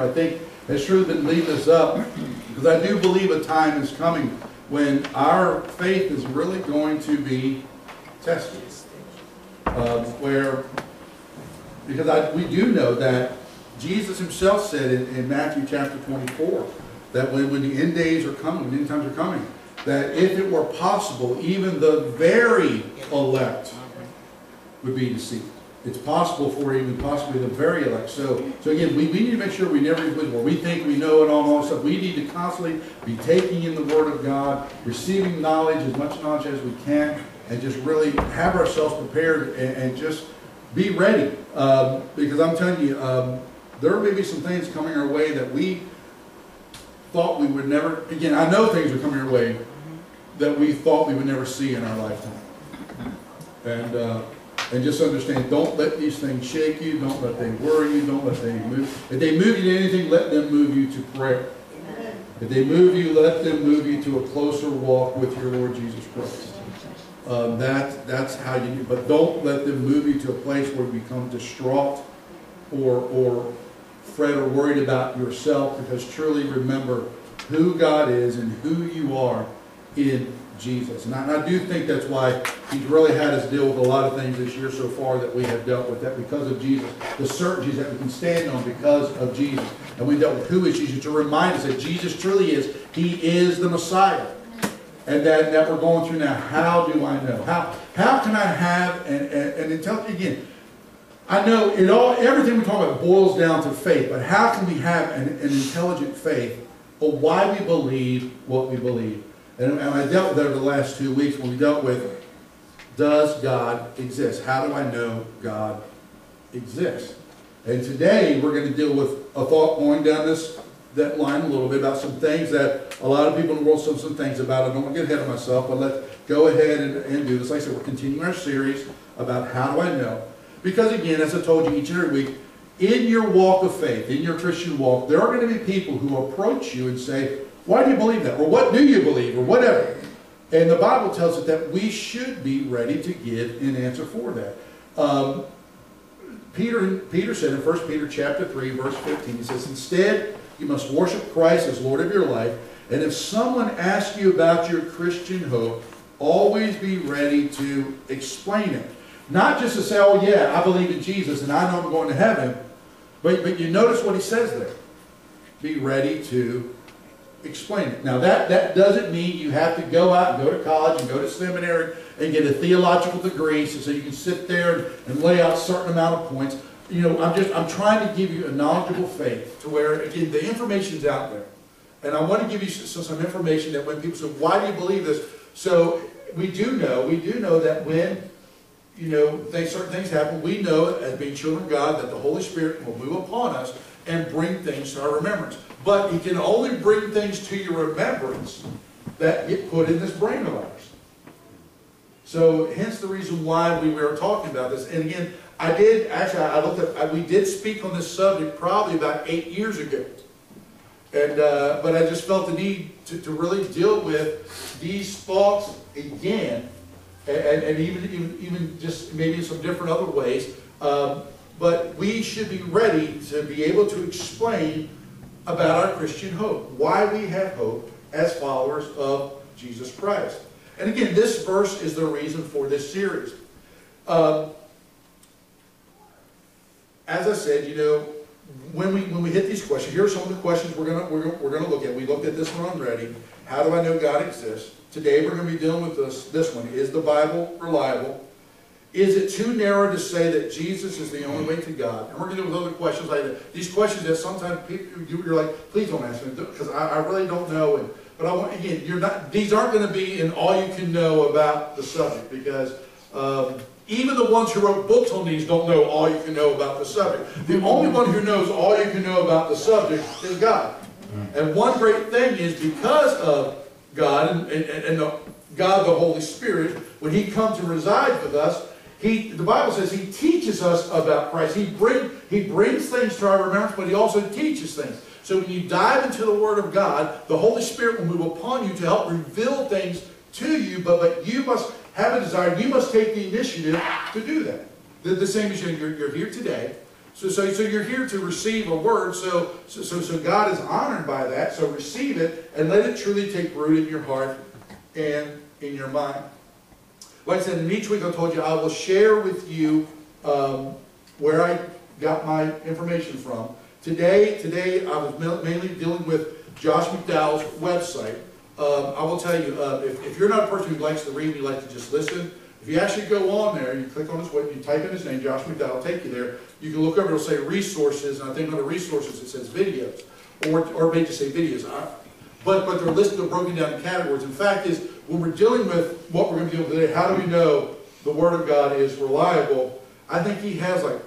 I think, has truly been leading us up because I do believe a time is coming when our faith is really going to be tested. Um, where, because I, we do know that Jesus himself said in, in Matthew chapter 24 that when, when the end days are coming, when the end times are coming, that if it were possible, even the very elect would be deceived. It's possible for even possibly the very elect. So, so again, we, we need to make sure we never where we think we know it all, all stuff. We need to constantly be taking in the Word of God, receiving knowledge, as much knowledge as we can, and just really have ourselves prepared and, and just be ready. Um, because I'm telling you, um, there may be some things coming our way that we thought we would never, again, I know things are coming our way that we thought we would never see in our lifetime. And, uh, and just understand, don't let these things shake you, don't let them worry you, don't let them move. If they move you to anything, let them move you to prayer. If they move you, let them move you to a closer walk with your Lord Jesus Christ. Um, that, that's how you, do but don't let them move you to a place where you become distraught or, or fret or worried about yourself because truly remember who God is and who you are in Jesus. And I, and I, do think that's why he's really had us deal with a lot of things this year so far that we have dealt with, that because of Jesus, the certainties that we can stand on because of Jesus. And we dealt with who is Jesus to remind us that Jesus truly is, he is the Messiah. And that, that we're going through now, how do I know? How, how can I have, and, and, and tell, again, I know it all, everything we talk about boils down to faith, but how can we have an, an intelligent faith or why we believe what we believe? And, and I dealt with that over the last two weeks when we dealt with, does God exist? How do I know God exists? And today we're going to deal with a thought going down this that line a little bit about some things that a lot of people in the world say some things about. I don't want to get ahead of myself, but let's go ahead and, and do this. Like I said, we're continuing our series about how do I know. Because again, as I told you each and every week, in your walk of faith, in your Christian walk, there are going to be people who approach you and say, why do you believe that? Or what do you believe? Or whatever. And the Bible tells us that we should be ready to give an answer for that. Um, Peter, Peter said in 1 Peter chapter 3, verse 15, he says, Instead, you must worship Christ as Lord of your life. And if someone asks you about your Christian hope, always be ready to explain it. Not just to say, oh yeah, I believe in Jesus and I know I'm going to heaven. But, but you notice what he says there. Be ready to explain it. Now that, that doesn't mean you have to go out and go to college and go to seminary and get a theological degree so, so you can sit there and, and lay out a certain amount of points. You know, I'm just, I'm trying to give you a knowledgeable faith to where, again, the information's out there. And I want to give you some, some information that when people say, why do you believe this? So we do know, we do know that when you know, things, certain things happen. We know, as being children of God, that the Holy Spirit will move upon us and bring things to our remembrance. But He can only bring things to your remembrance that get put in this brain of ours. So, hence the reason why we were talking about this. And again, I did, actually, I looked at, I, we did speak on this subject probably about eight years ago. And, uh, but I just felt the need to, to really deal with these thoughts again and, and even, even, even just maybe in some different other ways. Um, but we should be ready to be able to explain about our Christian hope, why we have hope as followers of Jesus Christ. And again, this verse is the reason for this series. Um, as I said, you know, when we when we hit these questions, here are some of the questions we're gonna we're gonna, we're gonna look at. We looked at this one already. How do I know God exists? Today we're going to be dealing with this, this one. Is the Bible reliable? Is it too narrow to say that Jesus is the only way to God? And we're going to deal with other questions like that. These questions that sometimes people, you're like, please don't ask me, because I, I, really don't know. And, but I want, again, you're not, these aren't going to be in all you can know about the subject, because um, even the ones who wrote books on these don't know all you can know about the subject. The only one who knows all you can know about the subject is God. And one great thing is because of God and, and, and the, God the Holy Spirit, when He comes and resides with us, he, the Bible says He teaches us about Christ. He, bring, he brings things to our remembrance, but He also teaches things. So when you dive into the Word of God, the Holy Spirit will move upon you to help reveal things to you, but, but you must have a desire, you must take the initiative to do that. The, the same as you, you're, you're here today. So, so, so you're here to receive a word, so, so, so, so God is honored by that, so receive it and let it truly take root in your heart and in your mind. Like I said, in each week I told you I will share with you um, where I got my information from. Today, today I was mainly dealing with Josh McDowell's website. Um, I will tell you, uh, if, if, you're not a person who likes to read, you like to just listen, if you actually go on there, you click on his web, you type in his name, Josh McDowell, take you there. You can look over, it'll say resources, and I think under resources it says videos, or, or it may just say videos. I, but, but they're listed, they're broken down in categories. In fact is, when we're dealing with what we're going to deal with today, how do we know the Word of God is reliable? I think he has like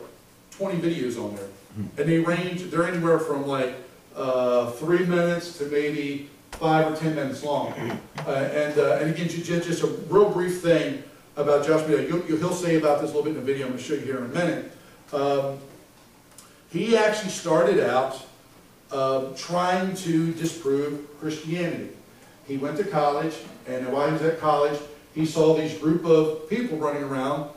20 videos on there. And they range, they're anywhere from like uh, three minutes to maybe five or 10 minutes long. Uh, and, uh, and again, just, a real brief thing about Josh You'll, he'll say about this a little bit in the video I'm going to show you here in a minute. Um, he actually started out uh, trying to disprove Christianity. He went to college, and while he was at college, he saw these group of people running around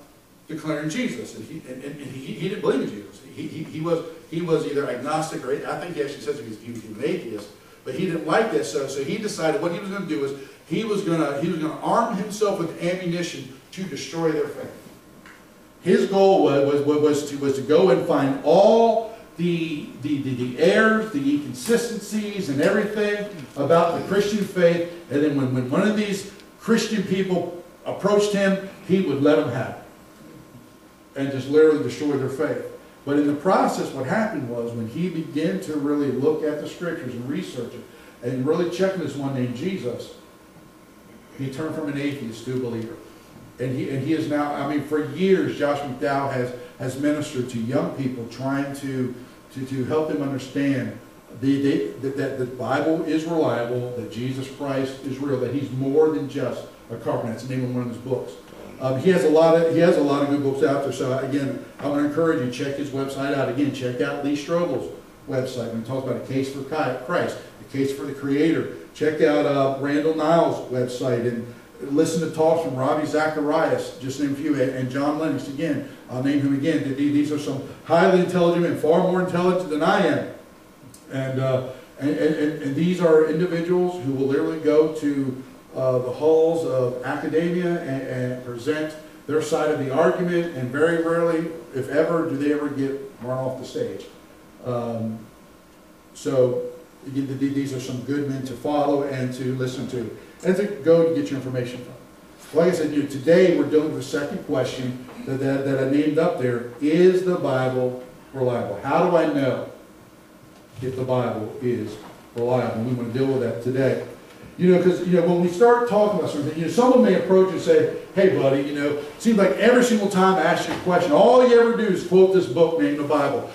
declaring Jesus. And he, and, and he, he, didn't believe in Jesus. He, he, he, was, he was either agnostic or I think he actually says he was, he was an atheist. But he didn't like this, so, so he decided what he was going to do was he was going to he was going to arm himself with ammunition to destroy their faith. His goal was, was, was, to, was to go and find all the, the, the, the errors, the inconsistencies, and everything about the Christian faith. And then when, when one of these Christian people approached him, he would let them have it and just literally destroy their faith. But in the process, what happened was when he began to really look at the scriptures and research it, and really checking this one named Jesus, he turned from an atheist to a believer. And he, and he is now, I mean, for years, Josh McDowell has, has ministered to young people trying to, to, to help them understand the, the, that, that the Bible is reliable, that Jesus Christ is real, that he's more than just a carpenter. That's the name of one of his books. Um, he has a lot of he has a lot of good books out there. So again, I want to encourage you check his website out. Again, check out Lee Strobel's website when he talks about a case for Christ, a case for the Creator. Check out uh, Randall Niles' website and listen to talks from Ravi Zacharias, just name a few, and John Lennox again. I'll name him again. These are some highly intelligent and far more intelligent than I am. And, uh, and, and, and these are individuals who will literally go to uh, the halls of academia and, and, present their side of the argument, and very rarely, if ever, do they ever get run off the stage. Um, so these are some good men to follow and to listen to, and to go to get your information from. Like I said, you, know, today we're dealing with the second question that, that, that I named up there. Is the Bible reliable? How do I know if the Bible is reliable? We want to deal with that today. You know, because you know when we start talking about something, you know, someone may approach and say, "Hey, buddy, you know, seems like every single time I ask you a question, all you ever do is quote this book named the Bible.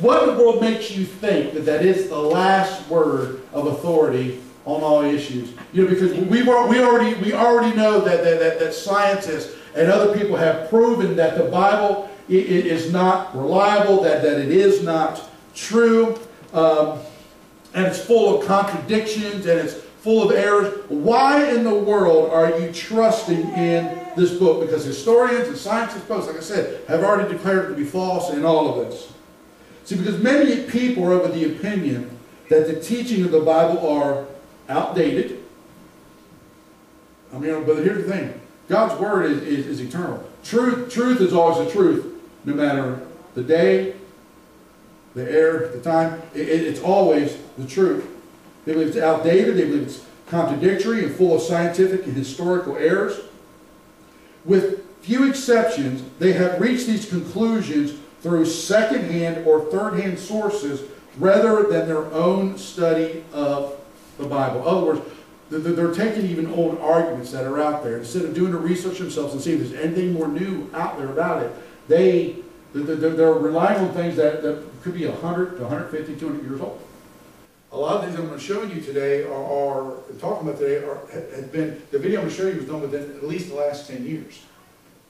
What in the world makes you think that that is the last word of authority on all issues? You know, because we were, we already we already know that that, that, that scientists and other people have proven that the Bible is not reliable, that that it is not true, um, and it's full of contradictions, and it's full of errors. Why in the world are you trusting in this book? Because historians and scientists, both, like I said, have already declared it to be false in all of this. See, because many people are of the opinion that the teaching of the Bible are outdated. I mean, uh, but here's the thing. God's word is, is, is eternal. Truth, truth is always the truth, no matter the day, the air, the time. It, it, it's always the truth. They believe it's outdated. They believe it's contradictory and full of scientific and historical errors. With few exceptions, they have reached these conclusions through second-hand or third-hand sources rather than their own study of the Bible. In other words, they're taking even old arguments that are out there. Instead of doing the research themselves and seeing if there's anything more new out there about it, they, they're relying on things that, that could be 100 to 150, 200 years old a lot of things I'm going to show you today are, are talking about today are, have been, the video I'm going to show you was done within at least the last 10 years.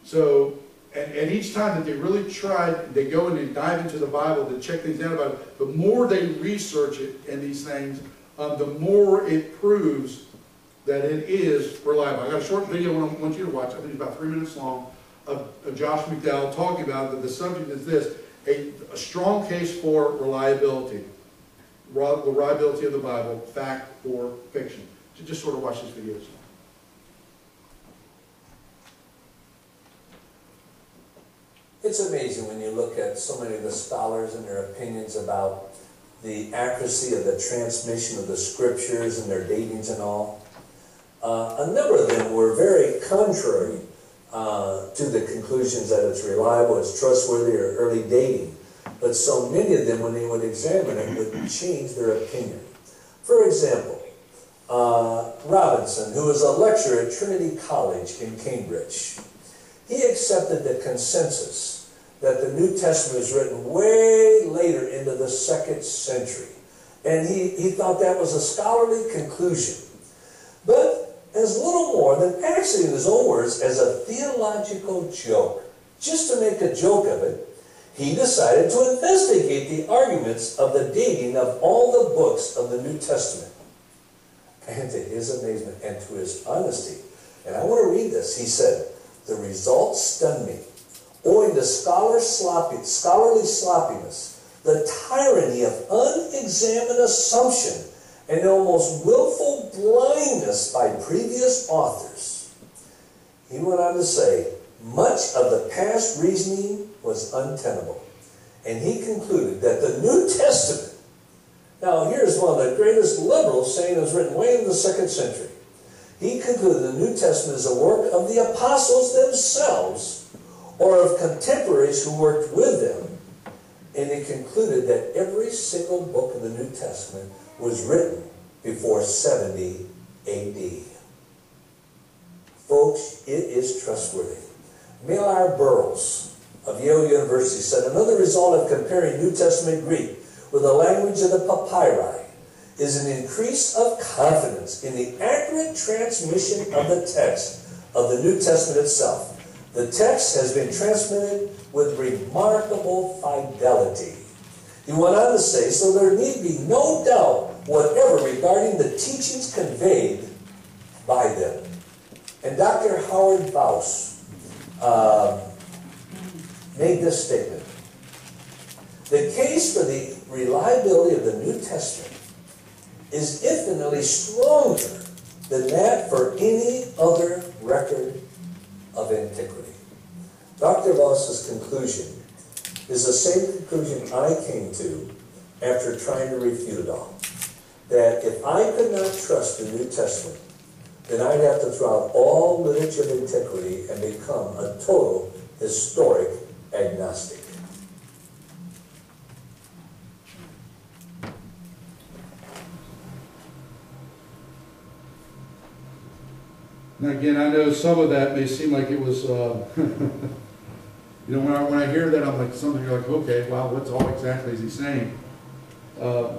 So, and, and each time that they really try, they go and they dive into the Bible to check things out about it, the more they research it and these things, um, the more it proves that it is reliable. I got a short video I want, you to watch, I think it's about three minutes long, of, of Josh McDowell talking about that the subject is this, a, a strong case for reliability. The reliability of the Bible, fact or fiction. So just sort of watch this video. It's amazing when you look at so many of the scholars and their opinions about the accuracy of the transmission of the scriptures and their datings and all. Uh, a number of them were very contrary uh, to the conclusions that it's reliable, it's trustworthy, or early dating. But so many of them, when they would examine it, would change their opinion. For example, uh, Robinson, who was a lecturer at Trinity College in Cambridge, he accepted the consensus that the New Testament was written way later into the second century. And he, he thought that was a scholarly conclusion. But as little more than actually, in his own words, as a theological joke, just to make a joke of it, he decided to investigate the arguments of the dating of all the books of the New Testament. And to his amazement and to his honesty, and I want to read this, he said, the results stunned me. Owing to scholar sloppy, scholarly sloppiness, the tyranny of unexamined assumption, and almost willful blindness by previous authors. He went on to say, much of the past reasoning was untenable. And he concluded that the New Testament, now here's one of the greatest liberals saying it was written way in the second century. He concluded the New Testament is a work of the apostles themselves or of contemporaries who worked with them. And he concluded that every single book of the New Testament was written before 70 AD. Folks, it is trustworthy. Millar Burrows of Yale University said another result of comparing New Testament Greek with the language of the papyri is an increase of confidence in the accurate transmission of the text of the New Testament itself. The text has been transmitted with remarkable fidelity. He went on to say, so there need be no doubt whatever regarding the teachings conveyed by them. And Dr. Howard Vos uh, made this statement. The case for the reliability of the New Testament is infinitely stronger than that for any other record of antiquity. Dr. Vos's conclusion is the same conclusion I came to after trying to refute it all. That if I could not trust the New Testament, then I'd have to throw out all literature of antiquity and become a total historic agnostic. Now, again, I know some of that may seem like it was, uh, you know, when I, when I hear that, I'm like, something you're like, okay, wow, what's all exactly is he saying? Uh,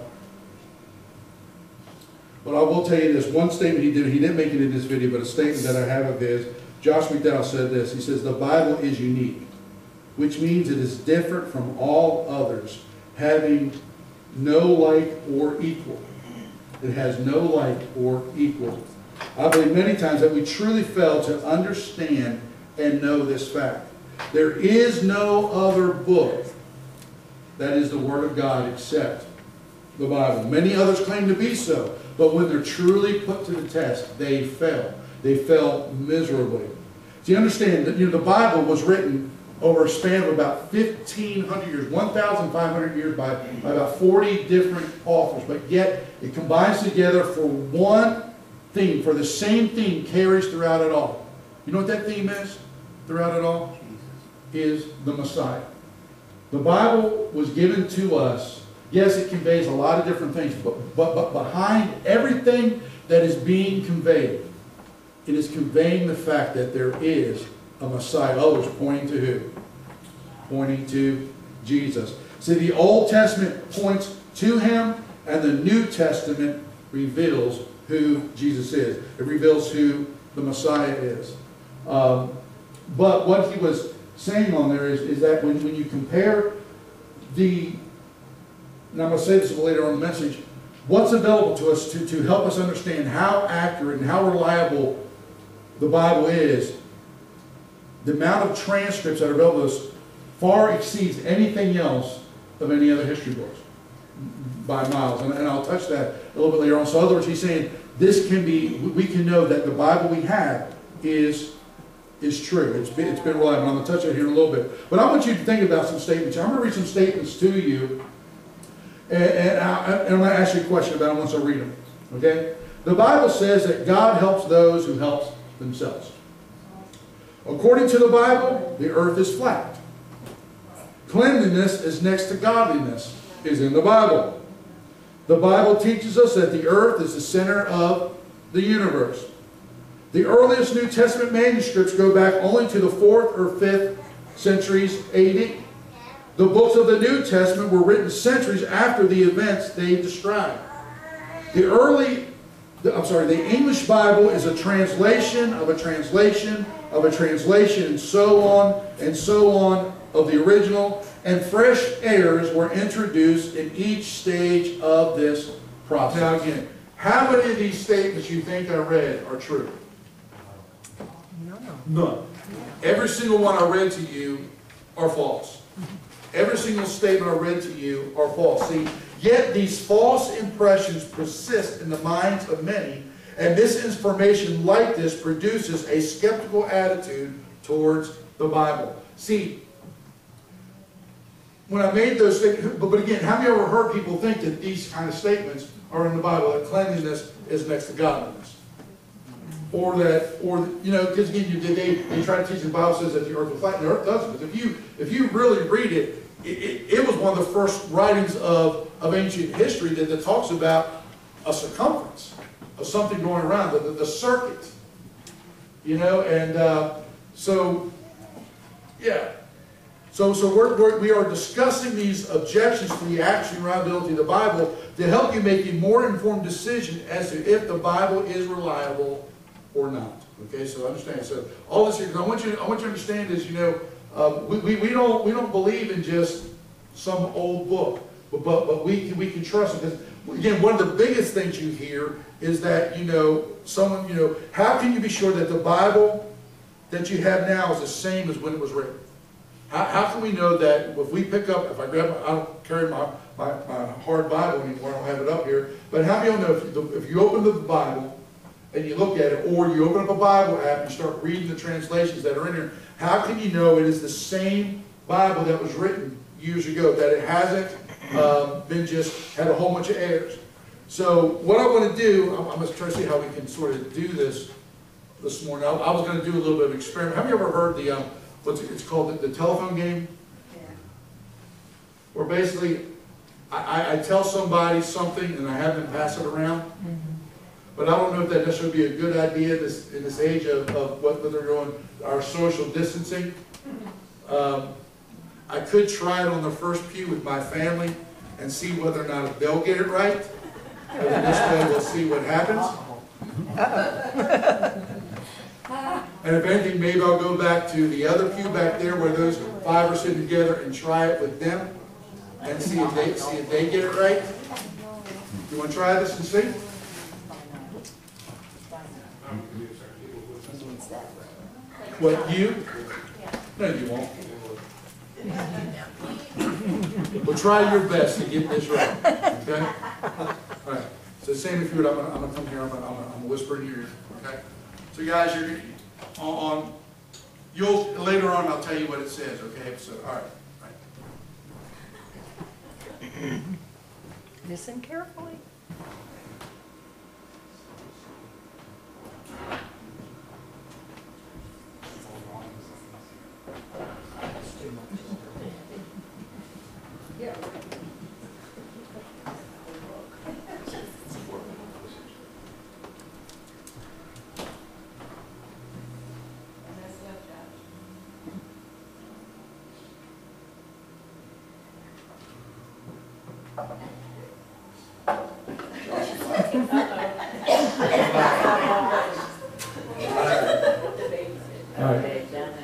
but I will tell you this, one statement he did, he didn't make it in this video, but a statement that I have of his, Josh McDowell said this, he says, the Bible is unique, which means it is different from all others, having no like or equal. It has no like or equal. I believe many times that we truly fail to understand and know this fact. There is no other book that is the Word of God except the Bible. Many others claim to be so, but when they're truly put to the test, they fail. They fail miserably. Do you understand that you know, the Bible was written over a span of about 1,500 years, 1,500 years by, by about 40 different authors, but yet it combines together for one theme, for the same theme carries throughout it all. You know what that theme is throughout it all? Jesus. Is the Messiah. The Bible was given to us. Yes, it conveys a lot of different things, but, but, but behind everything that is being conveyed, it is conveying the fact that there is a Messiah. Oh, Others pointing to who? Pointing to Jesus. See, the Old Testament points to him, and the New Testament reveals who Jesus is. It reveals who the Messiah is. Um, but what he was saying on there is, is that when, when you compare the, and I'm gonna say this later on in the message, what's available to us to, to help us understand how accurate and how reliable the Bible is, the amount of transcripts that are available to us far exceeds anything else of any other history books by miles, and, and I'll touch that a little bit later on. So in other words, he's saying this can be, we can know that the Bible we have is, is true. It's been, it's been reliable. I'm gonna touch on here in a little bit. But I want you to think about some statements. I'm gonna read some statements to you, and, and, I, and I'm gonna ask you a question about them once I read them, okay? The Bible says that God helps those who help themselves. According to the Bible, the earth is flat. Cleanliness is next to godliness, is in the Bible. The Bible teaches us that the earth is the center of the universe. The earliest New Testament manuscripts go back only to the 4th or 5th centuries AD. The books of the New Testament were written centuries after the events they describe. The early, the- I'm sorry, the English Bible is a translation of a translation of a translation and so on and so on of the original, and fresh errors were introduced in each stage of this process. Now again, how many of these statements you think I read are true? No. None. Every single one I read to you are false. Every single statement I read to you are false. See, yet these false impressions persist in the minds of many, and misinformation like this produces a skeptical attitude towards the Bible. See, when I made those statements, but, again, have you ever heard people think that these kind of statements are in the Bible, that cleanliness is next to godliness? Or that, or, you know, because again, you, they, they try to teach the Bible says that the earth is flat, and the earth doesn't. But if you, if you really read it, it, it, it was one of the first writings of, of ancient history that, that talks about a circumference of something going around, the, the, the circuit. You know, and, uh, so, yeah. So, so we're, we're, we are discussing these objections to the and reliability of the Bible to help you make a more informed decision as to if the Bible is reliable or not. Okay, so understand. So all this here, I want you, I want you to understand is, you know, um, we, we, we don't, we don't believe in just some old book, but, but, but we, we can trust it. Because again, one of the biggest things you hear is that, you know, someone, you know, how can you be sure that the Bible that you have now is the same as when it was written? How, how can we know that if we pick up, if I grab, I don't carry my, my, my hard Bible anymore, I don't have it up here, but how of you know if, if you open the Bible and you look at it, or you open up a Bible app and you start reading the translations that are in there, how can you know it is the same Bible that was written years ago, that it hasn't um, been just, had a whole bunch of errors? So what I want to do, I'm, I'm going to try to see how we can sort of do this this morning. I, I was going to do a little bit of experiment. Have you ever heard the, um, what's it, it's called, the, the telephone game? Where basically, I, I, I tell somebody something and I have them pass it around. But I don't know if that necessarily be a good idea in this, in this age of, of what they're doing, our social distancing. Um, I could try it on the first pew with my family and see whether or not they'll get it right. And then this way we'll see what happens. And if anything, maybe I'll go back to the other pew back there where those five are sitting together and try it with them and see if they, see if they get it right. You wanna try this and see? What, you? No, you won't. Well, try your best to get this right, okay? All right, so same if you would, I'm gonna, I'm gonna come here, I'm gonna, I'm gonna I'm gonna whisper in your ear, okay? So guys, you're, on, on, you'll, later on, I'll tell you what it says, okay? So, all right, all right. Listen carefully. All right.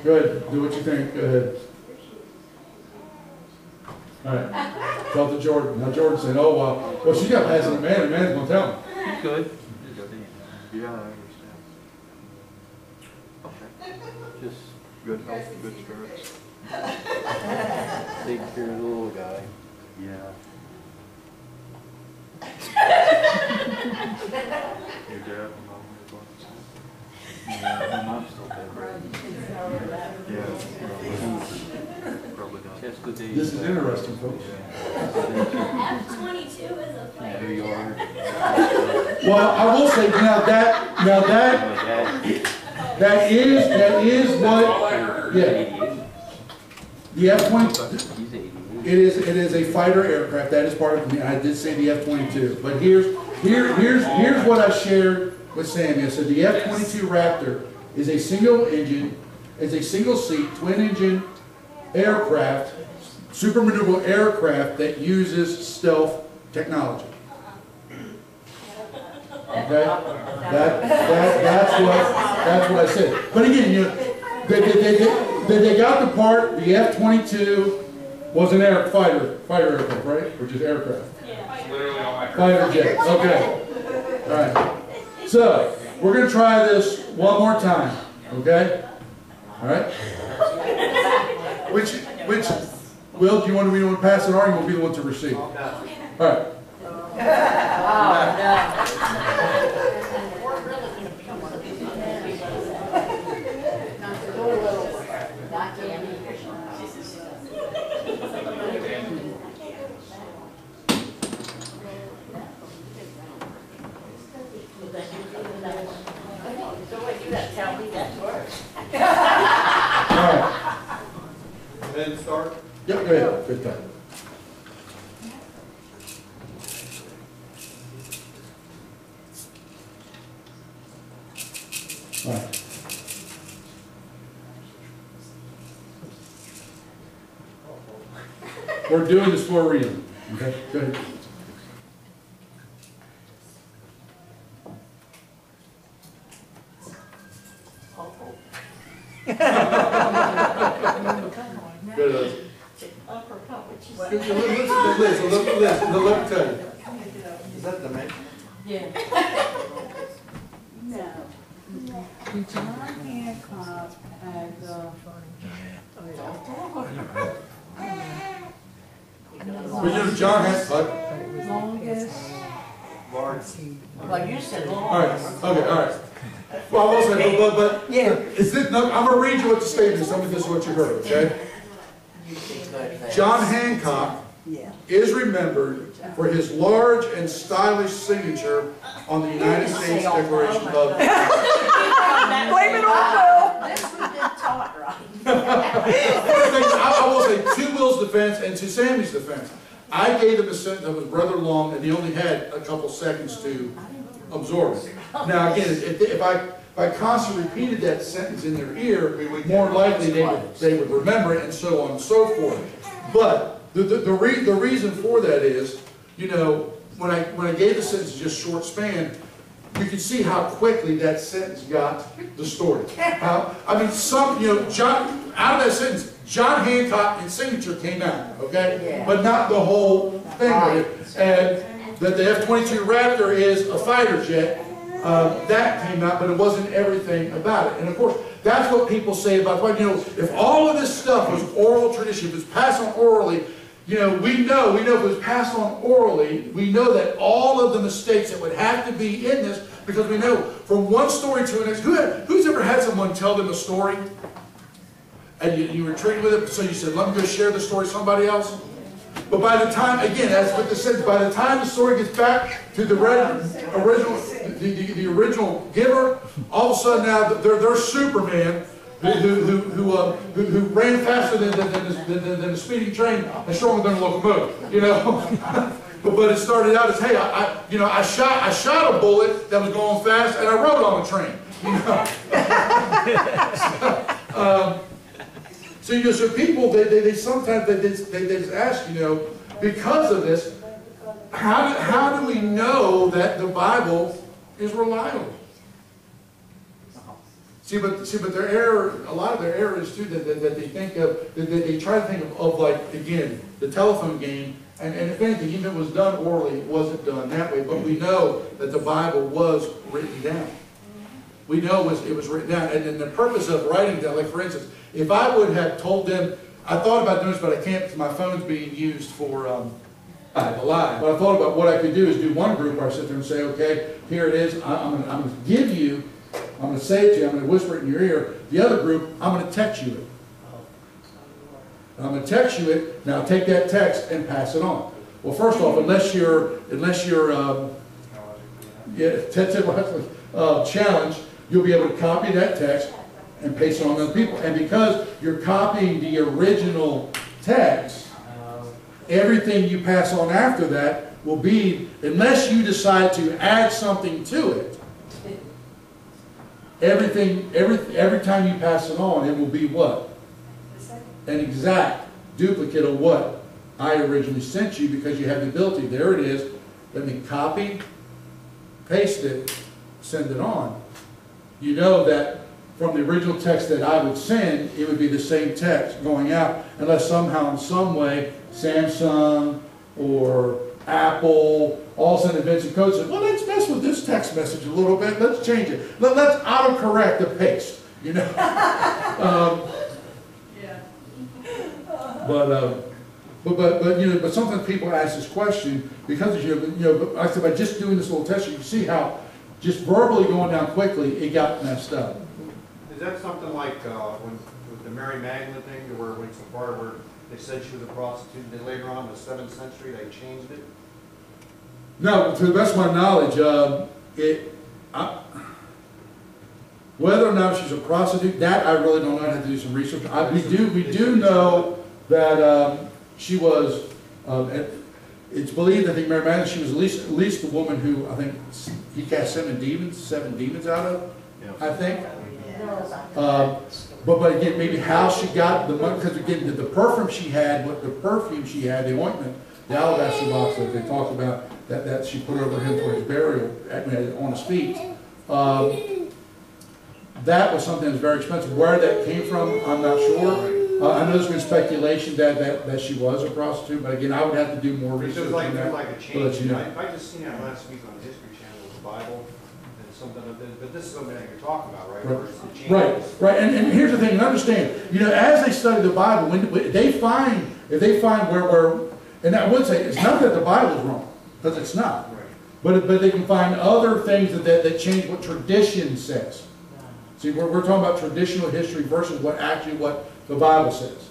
Go ahead, do what you think, go ahead. All right, tell it to Jordan. Now Jordan said, oh, well, well, she got passing the man, the man's gonna tell him. You could. Yeah, I understand. Okay. Just good health, good spirits. Take care of the little guy. Yeah. Your dad and mom are both. Yeah, my mom's still dead, right? Yeah. Probably This is interesting, folks. F twenty-two is a fire. New York. Well, I will say, now that, now that, that is, that is what, yeah, the F twenty. It is, it is a fighter aircraft, that is part of, me, I did say the F-22, but here's, here, here's, here's what I shared with Sammy, I said the F-22 Raptor is a single engine, is a single seat, twin engine aircraft, super maneuverable aircraft that uses stealth technology. Okay? That, that, that's what, that's what I said. But again, you know, they, they, they, they, they got the part, the F-22 was an air fighter, fighter aircraft, right? Which is aircraft. Fighter jet, okay. All right. So, we're gonna try this one more time, okay? All right? Which, which, Will, do you want to be the one to pass it, or you want to be the one to receive? All right. All right. Then Yep, go ahead, good time. Right. We're doing this for a reason, okay? Go ahead. Good. Let. Is that the man? John Hancock had the We do John Hancock. longest, Well, you said All right, okay, all right. Well, I will say, but, but, Yeah. is this, no, I'm gonna read you what the statement is, tell me this is what you heard, okay? John Hancock is remembered for his large and stylish signature on the United States Declaration of. Blame it on Bill. this we did taught right. I, I will say, to Will's defense and to Sammy's defense, I gave him a sentence that was rather long, and he only had a couple seconds to absorb it. Now, again, if, if I, if I constantly repeated that sentence in their ear, more likely they would, they would remember it, and so on and so forth. But, the, the, the re, the reason for that is, you know, when I, when I gave the sentence just short span, you can see how quickly that sentence got distorted. How, I mean, some, you know, John, out of that sentence, John Hancock and signature came out, okay? Yeah. But not the whole thing of it. And that the F-22 Raptor is a fighter jet, uh, that came out, but it wasn't everything about it. And of course, that's what people say about, well, you know, if all of this stuff was oral tradition, if it's passed on orally, you know, we know, we know if it was passed on orally, we know that all of the mistakes that would have to be in this, because we know from one story to the next, who had, who's ever had someone tell them a story? And you, you were intrigued with it, so you said, let me go share the story with somebody else? But by the time, again, that's what this says, by the time the story gets back to the original, the, the, the original giver, all of a sudden now they're, they're Superman who, who, who, uh, who, who ran faster than, than, than, than, than, a speeding train and stronger than a locomotive, you know? But, but it started out as, hey, I, I, you know, I shot, I shot a bullet that was going fast and I rode on a train, you know? um, so, you know, so people, they, they, they sometimes, they, they, they just ask, you know, because of this, how do, how do we know that the Bible is reliable? See, but, see, but their error, a lot of their error is too, that, that, that they think of, that, that they try to think of, of like, again, the telephone game, and, and if anything, even if it was done orally, it wasn't done that way, but we know that the Bible was written down. We know it was, it was written down, and then the purpose of writing down, like for instance, if I would have told them, I thought about doing this, but I can't because my phone's being used for, um, Live, live. But I thought about what I could do is do one group where I sit there and say, okay, here it is, I'm gonna, give you, I'm gonna say it to you, I'm gonna whisper it in your ear. The other group, I'm gonna text you it. I'm gonna text you it, now take that text and pass it on. Well, first off, unless you're, unless you're, um, yeah, uh, challenged, you'll be able to copy that text and paste it on other people. And because you're copying the original text, everything you pass on after that will be, unless you decide to add something to it, everything, every, every time you pass it on, it will be what? An exact duplicate of what I originally sent you because you have the ability, there it is, let me copy, paste it, send it on. You know that from the original text that I would send, it would be the same text going out unless somehow in some way Samsung or Apple all of a sudden code says, well, let's mess with this text message a little bit, let's change it. Let, let's autocorrect the paste, you know? um, but, uh, but, but, but, you know, but sometimes people ask this question because, you know, you know, like I said, by just doing this little test, you can see how just verbally going down quickly, it got messed up. Is that something like, uh, when, with the Mary Magdalene thing, where when some part where they said she was a prostitute, then later on in the seventh century, they changed it? No, to the best of my knowledge, um, it, I, whether or not she's a prostitute, that I really don't know. I have to do some research. I, we do, we do know that um, she was. Um, it, it's believed, I think Mary Magdalene, she was at least at least the woman who I think he cast seven demons, seven demons out of. I think. Um, but, but again, maybe how she got the money, because again, the, the perfume she had, what the perfume she had, the ointment, the alabaster box that they talked about, that, that she put over him for his burial, I mean, on his feet. Um, that was something that was very expensive. Where that came from, I'm not sure. Uh, I know there's been speculation that, that, that she was a prostitute, but again, I would have to do more There's research like, on that. like a change, you know. I, I just seen that last week on the History Channel with the Bible, something, of it, but this is something that you're talking about, right? Where it's the changes. Right, right, and, and here's the thing, and understand, you know, as they study the Bible, when, when they find, if they find where, where, and I would say, it's not that the Bible is wrong, because it's not. Right. But, but they can find other things that, that, that change what tradition says. See, we're, we're talking about traditional history versus what actually what the Bible says.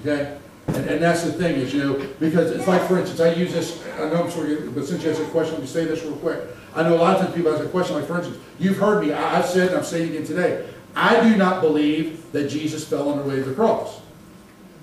Okay? And, and that's the thing is, you know, because it's like, for instance, I use this, I know I'm sorry, but since you asked a question, let me say this real quick. I know a lot of times people ask a question, like for instance, you've heard me, I, I've said, and I'm saying it again today, I do not believe that Jesus fell on the way of the cross.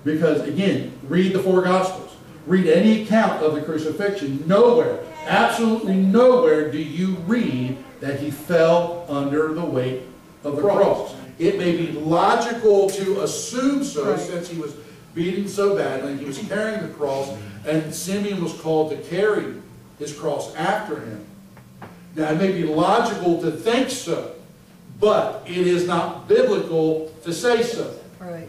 Because again, read the four Gospels. Read any account of the crucifixion. Nowhere, absolutely nowhere do you read that he fell under the weight of the cross. It may be logical to assume so since he was beaten so badly, he was carrying the cross, and Simeon was called to carry his cross after him. Now, it may be logical to think so, but it is not biblical to say so. Right.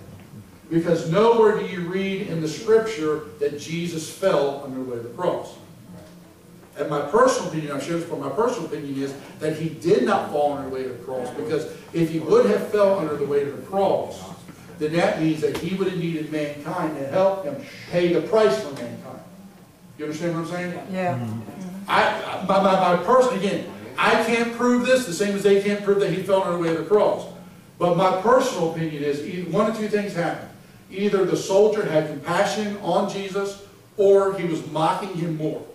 Because nowhere do you read in the scripture that Jesus fell under the weight of the cross. And my personal opinion, I'm sure for my personal opinion is that he did not fall under the weight of the cross because if he would have fell under the weight of the cross, then that means that he would have needed mankind to help him pay the price for mankind. You understand what I'm saying? Yeah. Mm-hmm. I, my, my, my person, again, I can't prove this, the same as they can't prove that he fell under the weight of the cross. But my personal opinion is, one of two things happened. Either the soldier had compassion on Jesus, or he was mocking him more.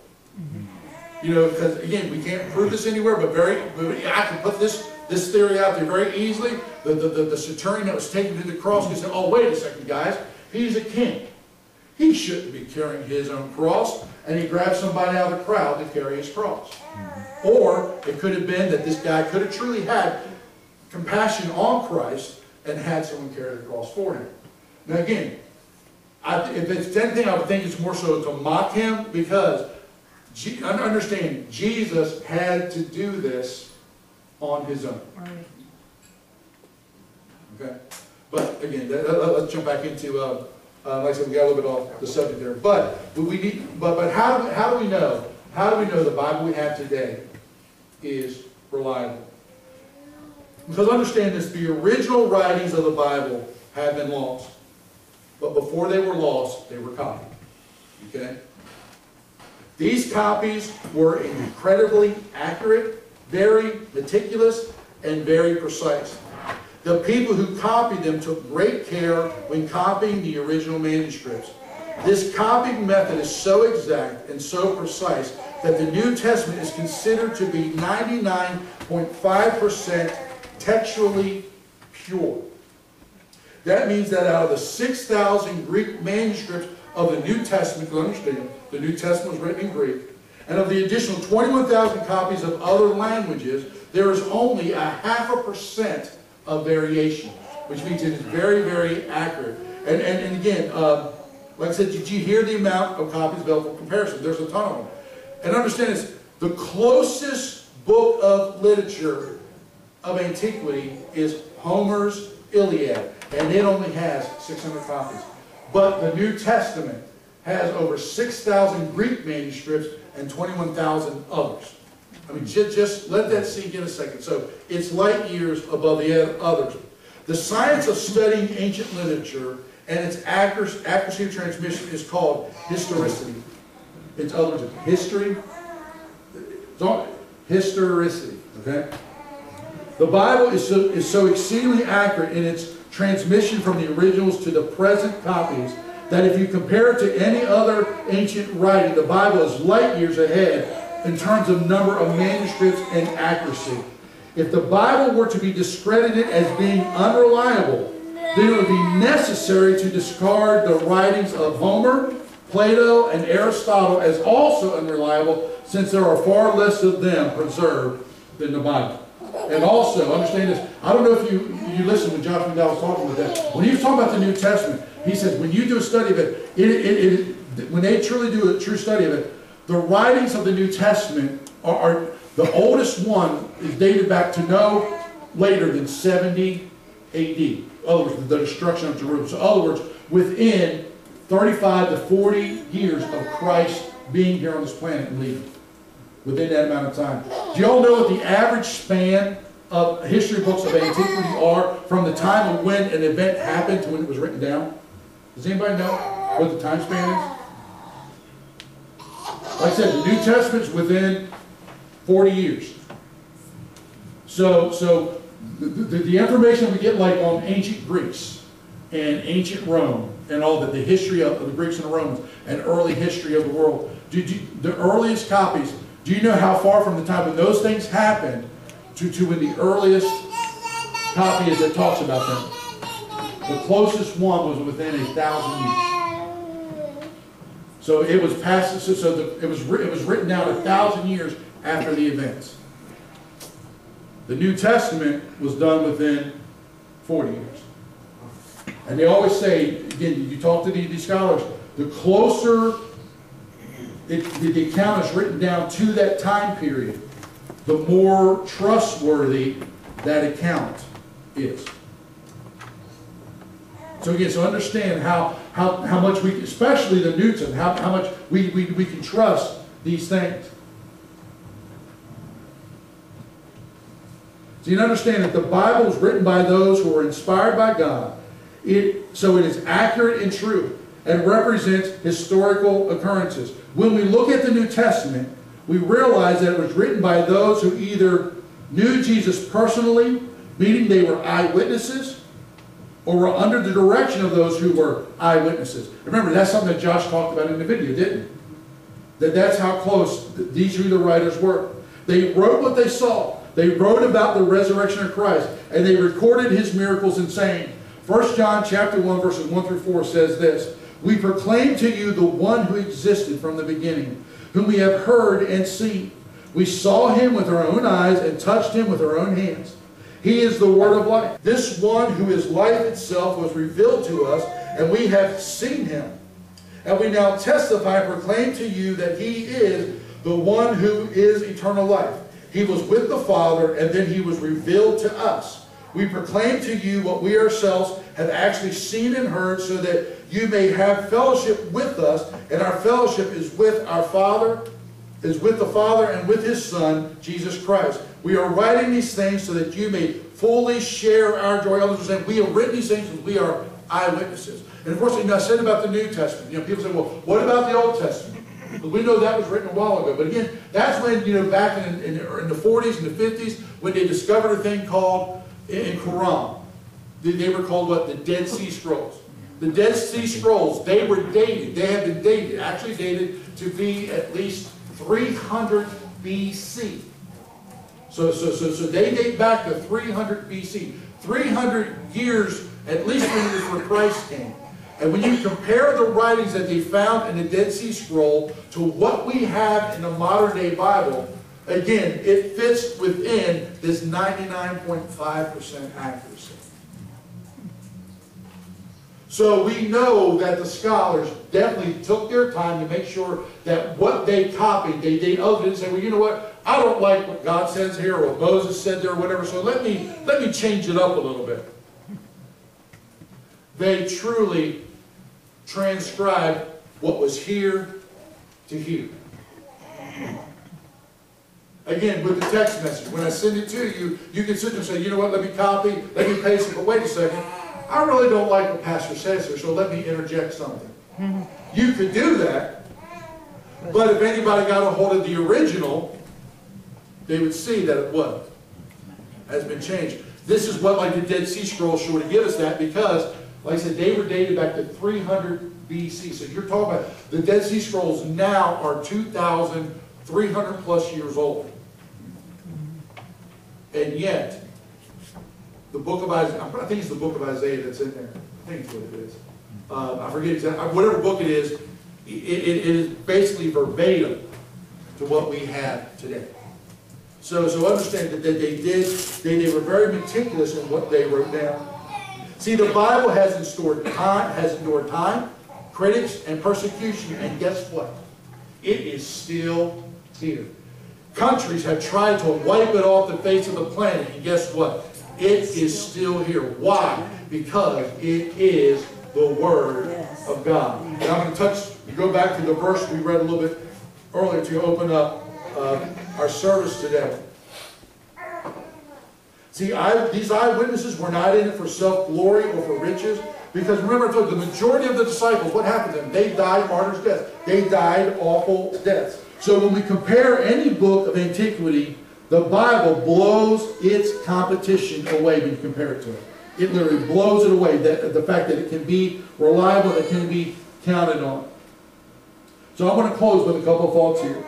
You know, because again, we can't prove this anywhere, but very, I can put this, this theory out there very easily. The, the, the, the centurion that was taken to the cross could say, oh, wait a second, guys, he's a king. He shouldn't be carrying his own cross. And he grabbed somebody out of the crowd to carry his cross. Or it could have been that this guy could have truly had compassion on Christ and had someone carry the cross for him. Now again, I, if it's anything, I would think it's more so to mock him because, understand, Jesus had to do this on his own. Okay? But again, let- let- let's jump back into, uh, uh, like I said, we got a little bit off the subject there. But, but we need, but, but how do, we- how do we know? How do we know the Bible we have today is reliable? Because understand this, the original writings of the Bible have been lost. But before they were lost, they were copied. Okay? These copies were incredibly accurate, very meticulous, and very precise. The people who copied them took great care when copying the original manuscripts. This copying method is so exact and so precise that the New Testament is considered to be 99.5% textually pure. That means that out of the 6,000 Greek manuscripts of the New Testament, you understand, the New Testament was written in Greek, and of the additional 21,000 copies of other languages, there is only a half a percent of variation, which means it is very, very accurate. And, and, and again, um, like I said, did you hear the amount of copies available for comparison? There's a ton of them. And understand this, the closest book of literature of antiquity is Homer's Iliad, and it only has 600 copies. But the New Testament has over 6,000 Greek manuscripts and 21,000 others. I mean, just, just let that sink in a second. So it's light years above the others. The science of studying ancient literature and its accuracy, of transmission is called historicity. It's other words, history, historicity, okay? The Bible is so, is so exceedingly accurate in its transmission from the originals to the present copies that if you compare it to any other ancient writing, the Bible is light years ahead in terms of number of manuscripts and accuracy. If the Bible were to be discredited as being unreliable, then it would be necessary to discard the writings of Homer, Plato, and Aristotle as also unreliable, since there are far less of them preserved than the Bible. And also, understand this, I don't know if you, you listened when Josh McDowell was talking about that. When he was talking about the New Testament, he says, when you do a study of it, it, it, it when they truly do a true study of it, the writings of the New Testament are, are the oldest one is dated back to no later than 70 AD. In other words, the destruction of Jerusalem. So in other words, within 35 to 40 years of Christ being here on this planet and leaving. Within that amount of time. Do y'all know what the average span of history books of antiquity are from the time of when an event happened to when it was written down? Does anybody know what the time span is? Like I said, the New Testament's within 40 years. So, so the, the, the information we get like on ancient Greece and ancient Rome and all that, the history of, the Greeks and the Romans and early history of the world, did you, the earliest copies, do you know how far from the time when those things happened to, to when the earliest copy is that talks about them? The closest one was within a thousand years. So it was passed, so, so the, it was it was written down a thousand years after the events. The New Testament was done within 40 years. And they always say, again, you talk to the- these scholars, the closer it, the, the account is written down to that time period, the more trustworthy that account is. So again, so understand how, how, how much we, especially the New Testament, how, how much we, we, we can trust these things. So you understand that the Bible is written by those who are inspired by God. It, so it is accurate and true and represents historical occurrences. When we look at the New Testament, we realize that it was written by those who either knew Jesus personally, meaning they were eyewitnesses, or were under the direction of those who were eyewitnesses. Remember, that's something that Josh talked about in the video, didn't he? That that's how close these who the writers were. They wrote what they saw. They wrote about the resurrection of Christ, and they recorded his miracles and saying, 1 John chapter 1, verses 1 through 4 says this, We proclaim to you the one who existed from the beginning, whom we have heard and seen. We saw him with our own eyes and touched him with our own hands. He is the word of life. This one who is life itself was revealed to us, and we have seen him. And we now testify and proclaim to you that he is the one who is eternal life. He was with the Father, and then he was revealed to us. We proclaim to you what we ourselves have actually seen and heard so that you may have fellowship with us. And our fellowship is with our Father, is with the Father and with His Son, Jesus Christ. We are writing these things so that you may fully share our joy. Others are saying, we have written these things because we are eyewitnesses. And of course, you know, I said about the New Testament. You know, people say, well, what about the Old Testament? We know that was written a while ago. But again, that's when, you know, back in, in, in the 40s and the 50s, when they discovered a thing called, in, in Qumran, they, they were called what? The Dead Sea Scrolls. The Dead Sea Scrolls, they were dated. They have been dated, actually dated to be at least 300 BC. So, so, so, so they date back to 300 BC. 300 years, at least before Christ came. And when you compare the writings that they found in the Dead Sea Scroll to what we have in the modern day Bible, again, it fits within this 99.5% accuracy. So we know that the scholars definitely took their time to make sure that what they copied, they, they other didn't say, well, you know what, I don't like what God says here or what Moses said there or whatever, so let me, let me change it up a little bit. They truly transcribed what was here to here. Again, with the text message, when I send it to you, you can sit there and say, you know what, let me copy, let me paste it, but wait a second, I really don't like what Pastor says here, so let me interject something. You could do that, but if anybody got a hold of the original, they would see that it was Has been changed. This is what like the Dead Sea Scrolls sort of give us that because, like I said, they were dated back to 300 BC. So you're talking about the Dead Sea Scrolls now are 2,300 plus years old. And yet, the book of Isaiah, I think it's the book of Isaiah that's in there. I think it's what it is. Uh, I forget exactly, whatever book it is, it, it, it is basically verbatim to what we have today. So, so understand that, that they did, they, they were very meticulous in what they wrote down. See, the Bible has endured time, has endured time, critics, and persecution, and guess what? It is still here. Countries have tried to wipe it off the face of the planet, and guess what? It is still here. Why? Because it is the Word of God. And I'm going to touch, go back to the verse we read a little bit earlier to open up uh, our service today. See, I, these eyewitnesses were not in it for self-glory or for riches. Because remember, I told you, the majority of the disciples, what happened to them? They died martyrs' deaths. They died awful deaths. So when we compare any book of antiquity, the Bible blows its competition away when you compare it to it. It literally blows it away. That, the fact that it can be reliable, it can be counted on. So I want to close with a couple of thoughts here.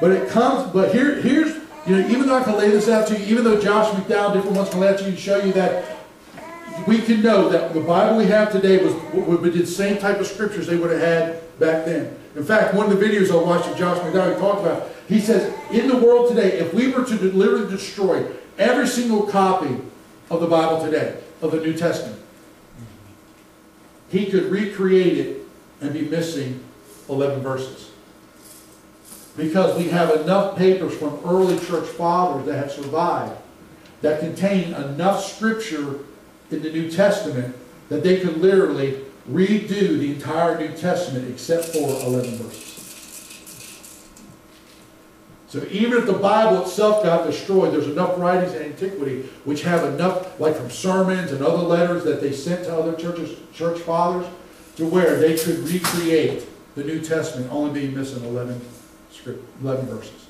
But it comes, but here, here's, you know, even though I can lay this out to you, even though Josh McDowell, different ones can lay out to you and show you that we can know that the Bible we have today was, would be the same type of scriptures they would have had back then. In fact, one of the videos I watched of Josh McDowell talked about, he says, in the world today, if we were to literally destroy every single copy of the Bible today, of the New Testament, he could recreate it and be missing 11 verses. Because we have enough papers from early church fathers that have survived that contain enough scripture in the New Testament that they could literally redo the entire New Testament except for 11 verses. So even if the Bible itself got destroyed, there's enough writings in antiquity which have enough, like from sermons and other letters that they sent to other churches, church fathers, to where they could recreate the New Testament only being missing 11, script, 11 verses.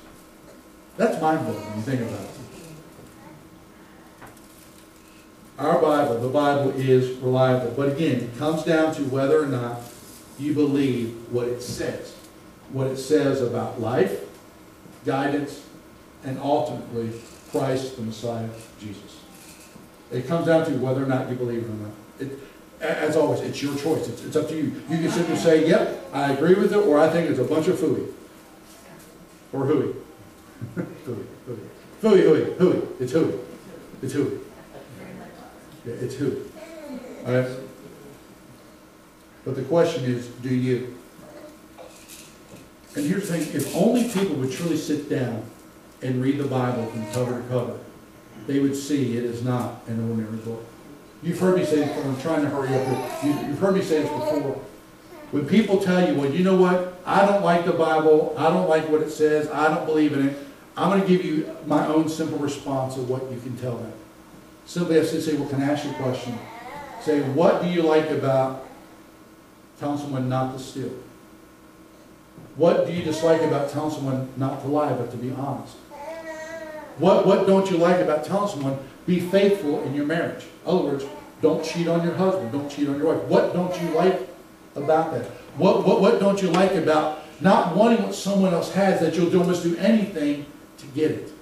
That's mind-blowing when you think about it. Our Bible, the Bible is reliable. But again, it comes down to whether or not you believe what it says. What it says about life, guidance, and ultimately Christ, the Messiah, Jesus. It comes down to whether or not you believe it or not. It, as always, it's your choice. It's, it's up to you. You can and say, yep, I agree with it, or I think it's a bunch of fooey. Or hooey. hooey, hooey. Hooey, hooey, hooey. It's hooey. It's hooey. It's who. All right? But the question is, do you? And here's the thing, if only people would truly sit down and read the Bible from cover to cover, they would see it is not an ordinary book. You've heard me say this before, I'm trying to hurry up. You've heard me say this before. When people tell you, well, you know what, I don't like the Bible, I don't like what it says, I don't believe in it, I'm gonna give you my own simple response of what you can tell them. Simply, I say, well, can I ask you a question? Say, what do you like about telling someone not to steal? What do you dislike about telling someone not to lie, but to be honest? What, what don't you like about telling someone, be faithful in your marriage? In other words, don't cheat on your husband, don't cheat on your wife. What don't you like about that? What, what, what don't you like about not wanting what someone else has, that you'll almost do anything to get it?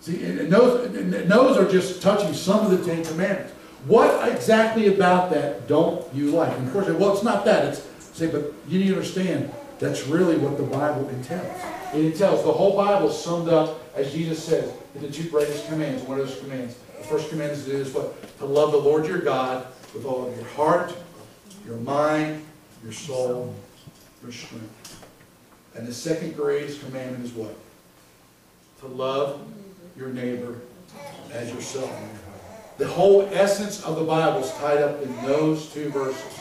See, and those, and those are just touching some of the Ten Commandments. What exactly about that don't you like? And of course, well, it's not that. It's say, but you need to understand that's really what the Bible entails. It entails the whole Bible summed up, as Jesus says, in the two greatest commands. What are those commands? The first command is is what? To love the Lord your God with all of your heart, your mind, your soul, your strength. And the second greatest commandment is what? To love your neighbor as yourself. The whole essence of the Bible is tied up in those two verses.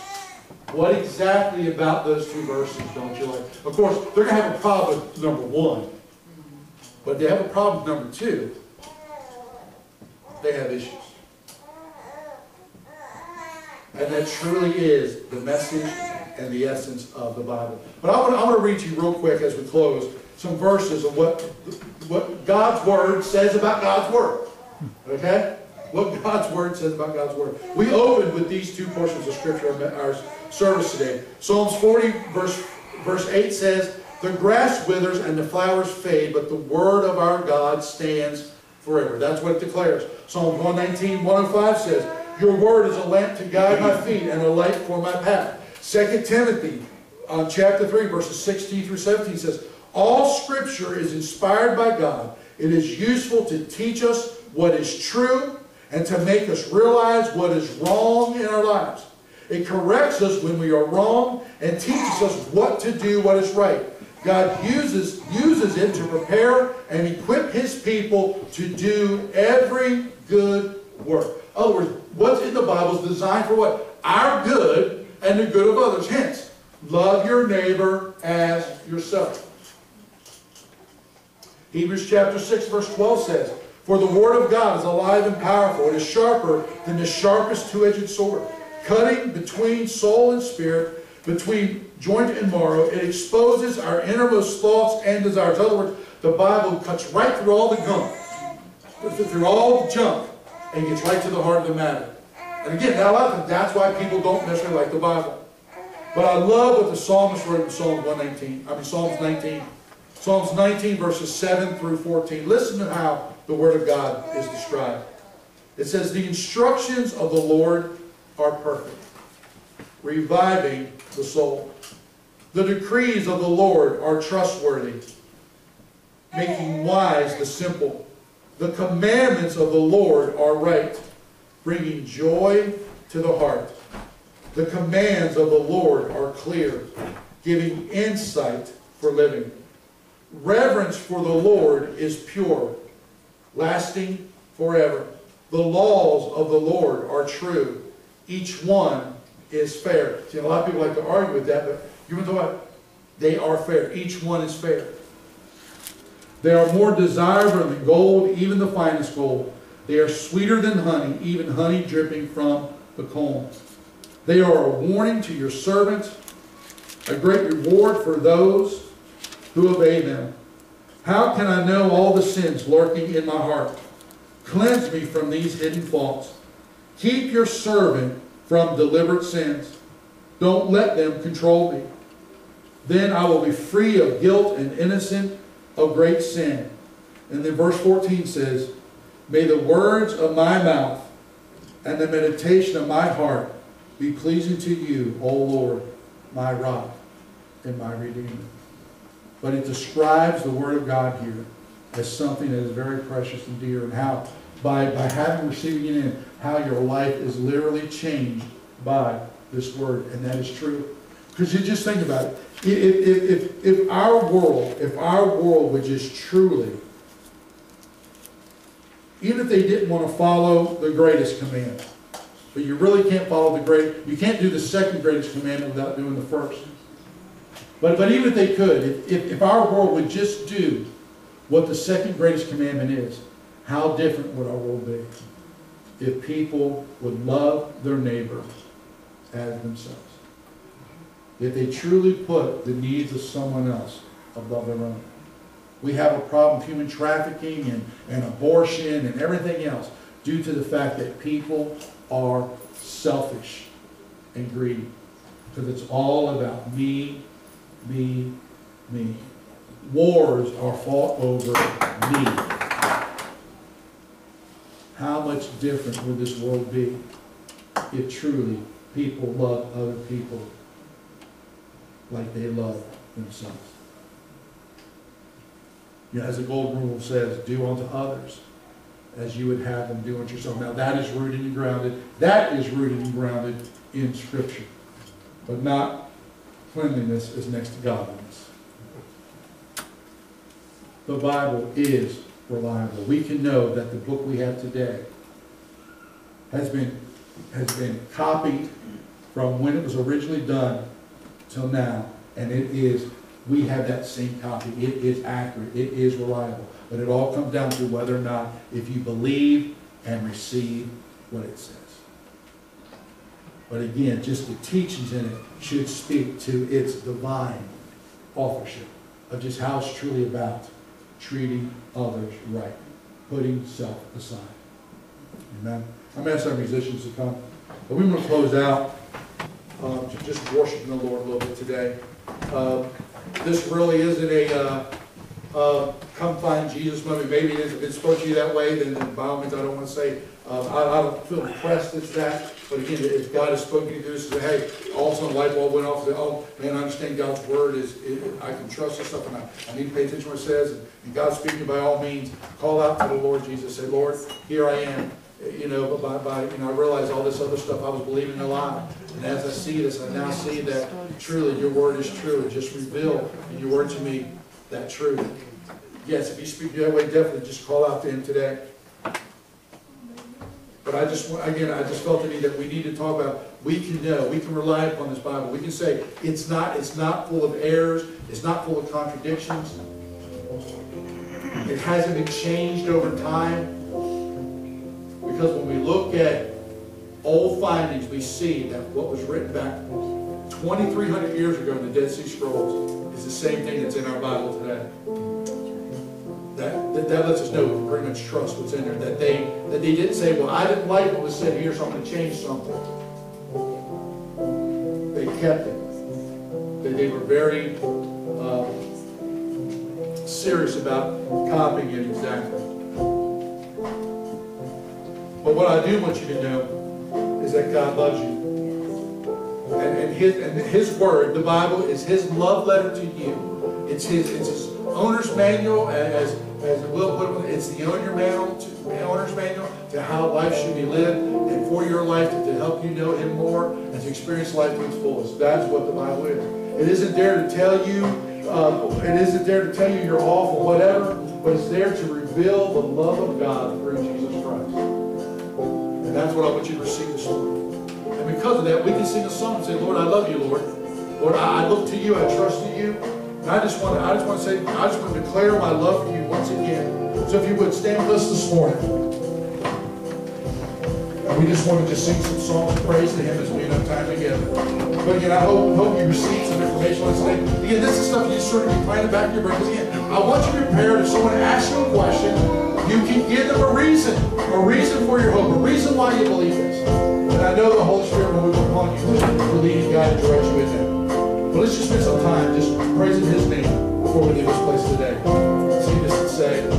What exactly about those two verses don't you like? Of course, they're going to have a problem with number one. But they have a problem with number two. They have issues. And that truly is the message and the essence of the Bible. But I want, to, I want to read to you real quick as we close some verses of what, what God's Word says about God's Word. Okay? What God's Word says about God's Word. We opened with these two portions of Scripture in our service today. Psalms 40, verse, verse 8 says, The grass withers and the flowers fade, but the Word of our God stands forever. That's what it declares. Psalm 119, 105 says, Your Word is a lamp to guide my feet and a light for my path. 2 Timothy uh, chapter 3, verses 16 through 17 says, All Scripture is inspired by God. It is useful to teach us what is true and to make us realize what is wrong in our lives. It corrects us when we are wrong and teaches us what to do, what is right. God uses, uses it to prepare and equip His people to do every good work. In other words, what's in the Bible is designed for what? Our good and the good of others. Hence, love your neighbor as yourself. Hebrews chapter 6 verse 12 says, For the word of God is alive and powerful. It is sharper than the sharpest two-edged sword, cutting between soul and spirit, between joint and marrow. It exposes our innermost thoughts and desires. In other words, the Bible cuts right through all the gunk, through all the junk, and gets right to the heart of the matter. And again, now, a lot of times, that's why people don't necessarily like the Bible. But I love what the psalmist wrote in Psalm 119. I mean, Psalms 19. Psalms 19, verses 7 through 14. Listen to how the Word of God is described. It says, The instructions of the Lord are perfect, reviving the soul. The decrees of the Lord are trustworthy, making wise the simple. The commandments of the Lord are right, bringing joy to the heart. The commands of the Lord are clear, giving insight for living. Reverence for the Lord is pure, lasting forever. The laws of the Lord are true. Each one is fair. See, a lot of people like to argue with that, but you know what? They are fair. Each one is fair. They are more desirable than gold, even the finest gold. They are sweeter than honey, even honey dripping from the comb. They are a warning to your servants, a great reward for those who obey them. How can I know all the sins lurking in my heart? Cleanse me from these hidden faults. Keep your servant from deliberate sins. Don't let them control me. Then I will be free of guilt and innocent of great sin. And then verse 14 says, May the words of my mouth and the meditation of my heart be pleasing to you, O Lord, my rock and my redeemer. But it describes the Word of God here as something that is very precious and dear, and how by, by having receiving it in, how your life is literally changed by this Word, and that is true. Because you just think about it. If, if, if, our world, if our world would just truly even if they didn't want to follow the greatest command. But you really can't follow the great, you can't do the second greatest commandment without doing the first. But, but even if they could, if, if, our world would just do what the second greatest commandment is, how different would our world be? If people would love their neighbor as themselves. If they truly put the needs of someone else above their own. We have a problem with human trafficking and, and abortion and everything else due to the fact that people are selfish and greedy. Because it's all about me, me, me. Wars are fought over me. How much different would this world be if truly people loved other people like they love themselves? You know, as the golden rule says, do unto others as you would have them do unto yourself. Now that is rooted and grounded. That is rooted and grounded in Scripture. But not cleanliness is next to godliness. The Bible is reliable. We can know that the book we have today has been, has been copied from when it was originally done till now, and it is, we have that same copy. It is accurate, it is reliable. But it all comes down to whether or not, if you believe and receive what it says. But again, just the teachings in it should speak to its divine authorship of just how it's truly about treating others right, putting self aside. Amen. I'm going to ask our musicians to come. But we want to close out um, just worshiping the Lord a little bit today. Uh, this really isn't a uh, uh, come find Jesus moment. Maybe it is, if it's supposed to be that way, then by all means, I don't want to say, uh, I, I don't feel impressed it's that. But again, if God has spoken to you this, hey, all of a sudden light bulb went off, say, oh, man, I understand God's word is, it, I can trust this stuff, and I, I need to pay attention to what it says. And, and God's speaking by all means, call out to the Lord Jesus, say, Lord, here I am. You know, but by, by, you know, I realize all this other stuff I was believing a lie. And as I see this, I now see that truly your word is true. And just reveal in your word to me that truth. Yes, if you speak that way, definitely just call out to him today. But I just, again, I just felt the need that we need to talk about, we can know, we can rely upon this Bible. We can say, it's not, it's not full of errors, it's not full of contradictions. It hasn't been changed over time. Because when we look at old findings, we see that what was written back 2,300 years ago in the Dead Sea Scrolls is the same thing that's in our Bible today. That, that, that lets us know pretty much trust what's in there. That they, that they didn't say, well, I didn't like what was said here, so I'm going to change something. They kept it. That they were very uh, serious about copying it exactly. But what I do want you to know is that God loves you. And, and, his, and His Word, the Bible, is His love letter to you. It's His, it's his owner's manual, as, as Will put it, it's the owner manual to, owner's manual to how life should be lived and for your life to, to help you know Him more and to experience life to its fullest. That's what the Bible is. It isn't there to tell you, uh, it isn't there to tell you you're or whatever, but it's there to reveal the love of God through Jesus Christ. And that's what I want you to receive this morning. And because of that, we can sing a song and say, Lord, I love you, Lord. Lord, I look to you, I trust in you. And I just want to, I just want to say, I just want to declare my love for you once again. So if you would stand with us this morning. And we just want to sing some songs of praise to him as we have time together. But again, I hope, hope you received some information on today. Again, this is stuff you just sort of be in the back of your brain. Again, I want you prepared if someone asks you a question, you can give them a reason, a reason for your hope, a reason why you believe this. And I know the Holy Spirit will move upon you to lead and guide and direct you in that. But let's just spend some time just praising His name before we leave this place today. This and say,